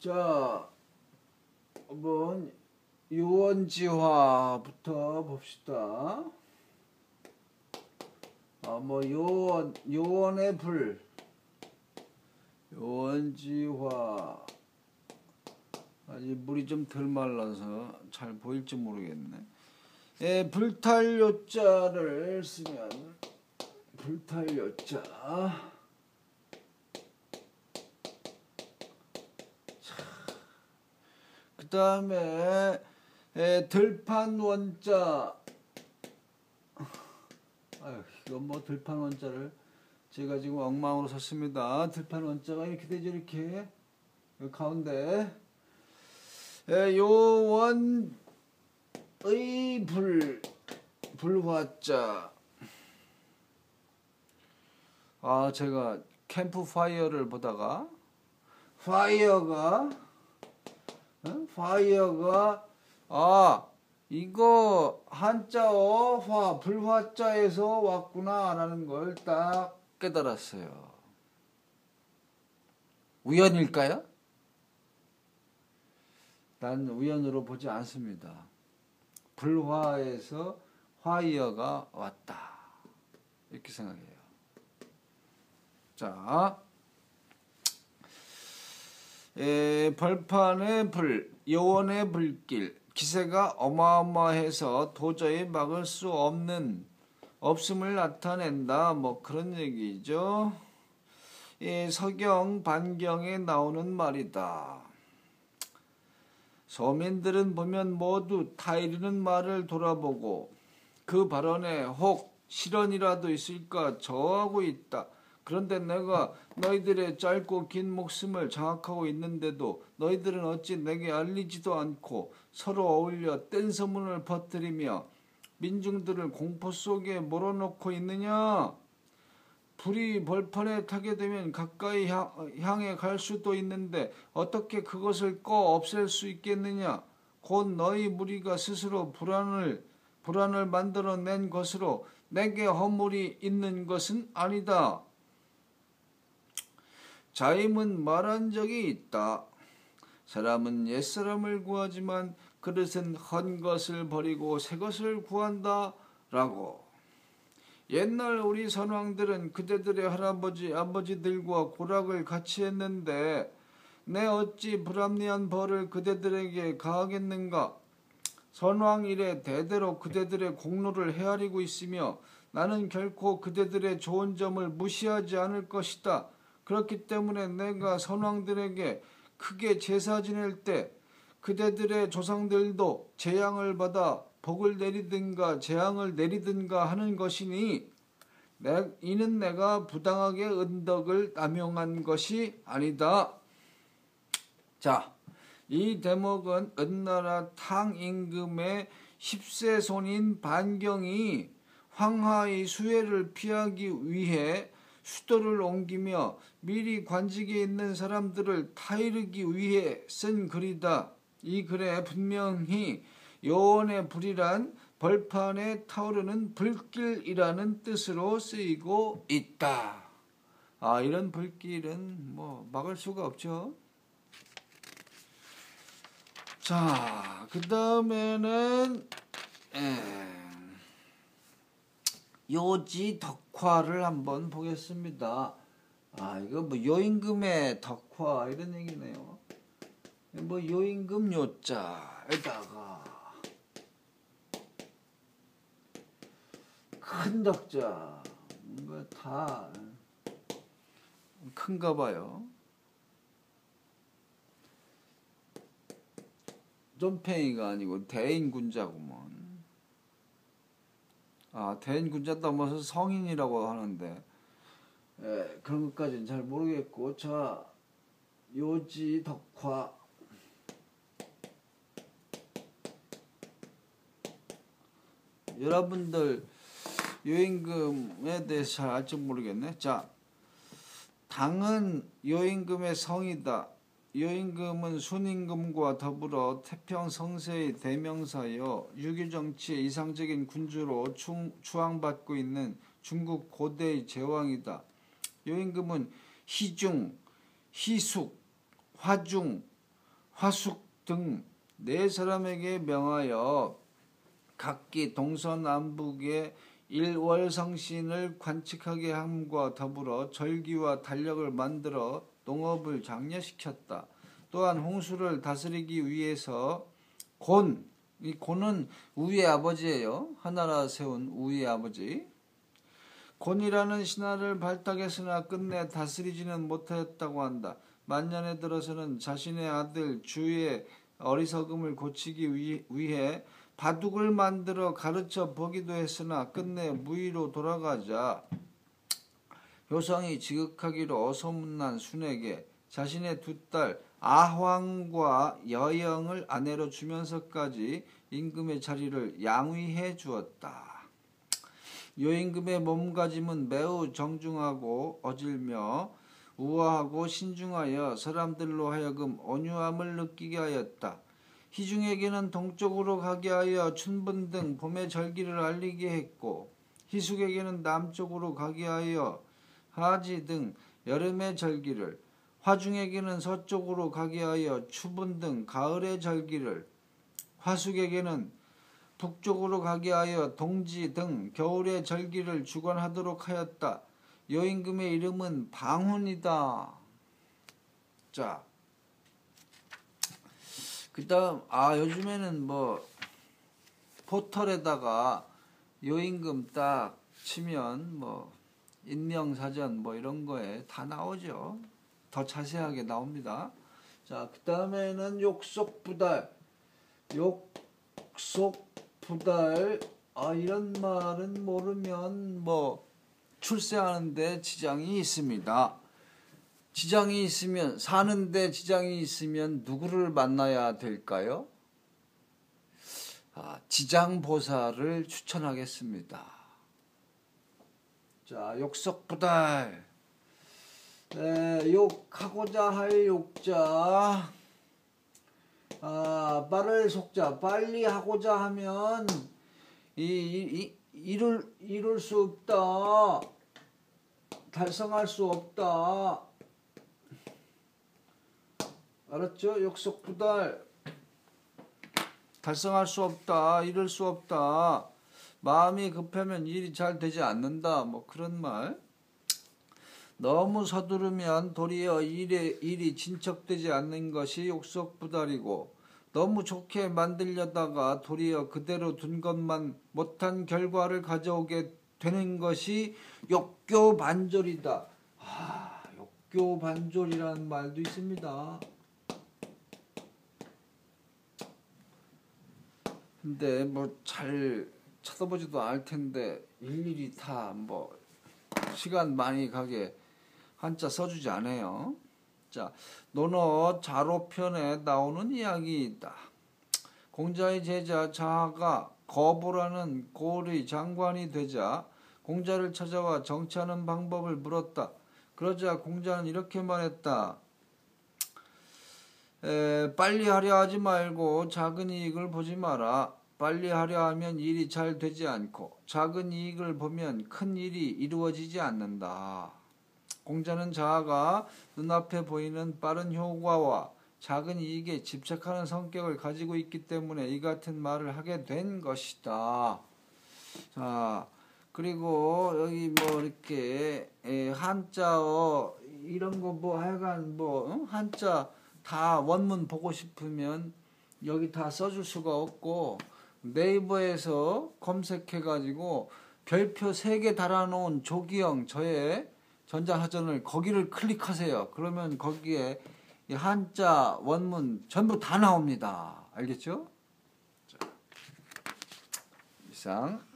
자, 한번 요원지화부터 봅시다. 아, 뭐 요원 요원의 불 요원지화 아직 물이 좀 덜 말라서 잘 보일지 모르겠네. 예, 불탈 요자를 쓰면 불탈 요자 다음에 들판 원자. 아유 이건 뭐 들판 원자를 제가 지금 엉망으로 썼습니다. 들판 원자가 이렇게 되죠 이렇게. 가운데. 요원의 불 불화자. 아 제가 캠프 파이어를 보다가 fire가 어? fire가 아 이거 한자어 화 불화자에서 왔구나 라는 걸 딱 깨달았어요. 우연일까요? 난 우연으로 보지 않습니다. 불화에서 화이어가 왔다. 이렇게 생각해요. 자, 에, 벌판의 불, 요원의 불길, 기세가 어마어마해서 도저히 막을 수 없는 없음을 나타낸다. 뭐 그런 얘기죠. 예, 서경 반경에 나오는 말이다. 서민들은 보면 모두 타이르는 말을 돌아보고 그 발언에 혹 실언이라도 있을까 저하고 있다. 그런데 내가 너희들의 짧고 긴 목숨을 장악하고 있는데도 너희들은 어찌 내게 알리지도 않고 서로 어울려 뗀 소문을 퍼뜨리며 민중들을 공포 속에 몰아넣고 있느냐? 불이 벌판에 타게 되면 가까이 향해 갈 수도 있는데 어떻게 그것을 꺼 없앨 수 있겠느냐? 곧 너희 무리가 스스로 불안을 불안을 만들어낸 것으로 내게 허물이 있는 것은 아니다. 자임은 말한 적이 있다. 사람은 옛사람을 구하지만 그릇은 헌 것을 버리고 새 것을 구한다. 라고. 옛날 우리 선왕들은 그대들의 할아버지, 아버지들과 고락을 같이 했는데 내 어찌 불합리한 벌을 그대들에게 가하겠는가? 선왕 이래 대대로 그대들의 공로를 헤아리고 있으며 나는 결코 그대들의 좋은 점을 무시하지 않을 것이다. 그렇기 때문에 내가 선왕들에게 크게 제사 지낼 때 그대들의 조상들도 재앙을 받아 복을 내리든가 재앙을 내리든가 하는 것이니 내, 이는 내가 부당하게 은덕을 남용한 것이 아니다. 자, 이 대목은 은나라 탕 임금의 10세 손인 반경이 황하의 수해를 피하기 위해 수도를 옮기며 미리 관직에 있는 사람들을 타이르기 위해 쓴 글이다. 이 글에 분명히 요원의 불이란 벌판에 타오르는 불길이라는 뜻으로 쓰이고 있다. 아, 이런 불길은 뭐 막을 수가 없죠. 자, 그 다음에는 요지 덕화를 한번 보겠습니다. 아, 이거 뭐 요임금의 덕화 이런 얘기네요. 뭐 요임금 요자에다가 큰 덕자 뭔가 다 큰가 봐요. 좀팽이가 아니고 대인군자구먼. 아 대인 군자 넘어서 성인이라고 하는데 예, 그런 것까지는 잘 모르겠고 자 요지 덕화 여러분들 요임금에 대해서 잘 알지 모르겠네. 자, 당은 요임금의 성이다. 요임금은 순임금과 더불어 태평 성세의 대명사여 유교정치의 이상적인 군주로 추앙받고 있는 중국 고대의 제왕이다. 요임금은 희중, 희숙, 화중, 화숙 등 네 사람에게 명하여 각기 동서남북의 일월성신을 관측하게 함과 더불어 절기와 달력을 만들어 농업을 장려시켰다. 또한 홍수를 다스리기 위해서 곤, 이 곤은 우위의 아버지예요. 하나라 세운 우위의 아버지. 곤이라는 신하를 발탁했으나 끝내 다스리지는 못하였다고 한다. 만년에 들어서는 자신의 아들 주의 어리석음을 고치기 위해 바둑을 만들어 가르쳐 보기도 했으나 끝내 무의로 돌아가자 효성이 지극하기로 어소문난 순에게 자신의 두 딸 아황과 여영을 아내로 주면서까지 임금의 자리를 양위해 주었다. 요 임금의 몸가짐은 매우 정중하고 어질며 우아하고 신중하여 사람들로 하여금 온유함을 느끼게 하였다. 희중에게는 동쪽으로 가게 하여 춘분 등 봄의 절기를 알리게 했고 희숙에게는 남쪽으로 가게 하여 하지 등 여름의 절기를 화중에게는 서쪽으로 가게 하여 추분 등 가을의 절기를 화숙에게는 북쪽으로 가게 하여 동지 등 겨울의 절기를 주관하도록 하였다. 여임금의 이름은 방훈이다. 자, 그 다음, 아, 요즘에는 뭐, 포털에다가 여임금 딱 치면 뭐, 인명사전 뭐 이런 거에 다 나오죠. 더 자세하게 나옵니다. 자, 그 다음에는 욕속부달. 욕속부달. 아, 이런 말은 모르면 뭐, 출세하는데 지장이 있습니다. 지장이 있으면 사는데 지장이 있으면 누구를 만나야 될까요? 아, 지장보살을 추천하겠습니다. 자, 욕석부달. 네, 욕하고자 할 욕자. 아, 빠를 속자. 빨리 하고자 하면 이, 이, 이룰 이룰 수 없다. 달성할 수 없다. 알았죠? 욕석부달 달성할 수 없다. 이룰 수 없다. 마음이 급하면 일이 잘 되지 않는다. 뭐 그런 말. 너무 서두르면 도리어 일에, 일이 진척되지 않는 것이 욕석부달이고 너무 좋게 만들려다가 도리어 그대로 둔 것만 못한 결과를 가져오게 되는 것이 욕교 반졸이다. 아, 욕교 반졸이라는 말도 있습니다. 근데 뭐 잘 쳐다보지도 않을 텐데 일일이 다 뭐 시간 많이 가게 한자 써주지 않아요. 자, 논어 자로편에 나오는 이야기이다. 공자의 제자 자하가 거부라는 고을의 장관이 되자 공자를 찾아와 정치하는 방법을 물었다. 그러자 공자는 이렇게 말했다. 에, 빨리 하려 하지 말고 작은 이익을 보지 마라. 빨리 하려 하면 일이 잘 되지 않고 작은 이익을 보면 큰 일이 이루어지지 않는다. 공자는 자아가 눈앞에 보이는 빠른 효과와 작은 이익에 집착하는 성격을 가지고 있기 때문에 이 같은 말을 하게 된 것이다. 자, 그리고 여기 뭐 이렇게 한자어 이런 거 뭐 하여간 뭐 한자 다 원문 보고 싶으면 여기 다 써줄 수가 없고 네이버에서 검색해가지고 별표 3개 달아놓은 조기영 저의 전자사전을 거기를 클릭하세요. 그러면 거기에 한자 원문 전부 다 나옵니다. 알겠죠? 자, 이상